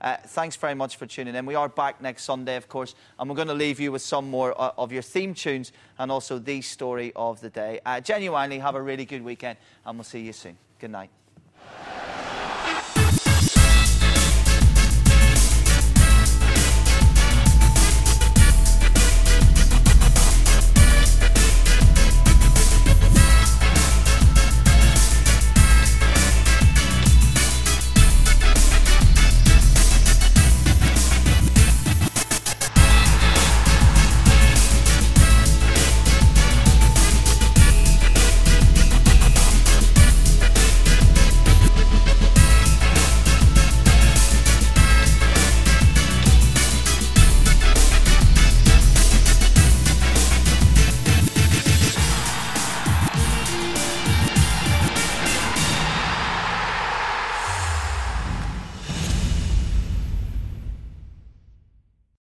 Uh, thanks very much for tuning in. We are back next Sunday, of course, and we're going to leave you with some more uh, of your theme tunes and also the story of the day. Uh, genuinely, have a really good weekend, and we'll see you soon. Good night.